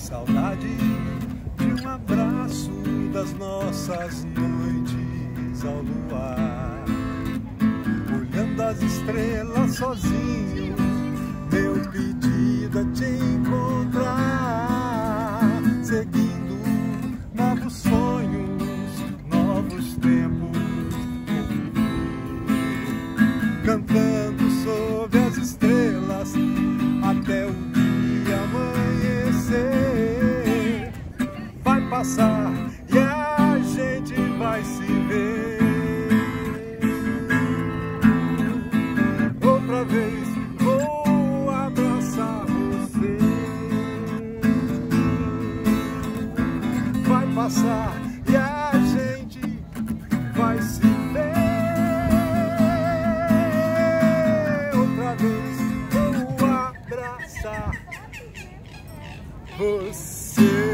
Saudade de um abraço das nossas noites ao luar. Olhando as estrelas sozinho, meu pedido é te encontrar. Seguindo novos sonhos, novos tempos, cantando passar e a gente vai se ver. Outra vez vou abraçar você. Vai passar e a gente vai se ver. Outra vez vou abraçar você.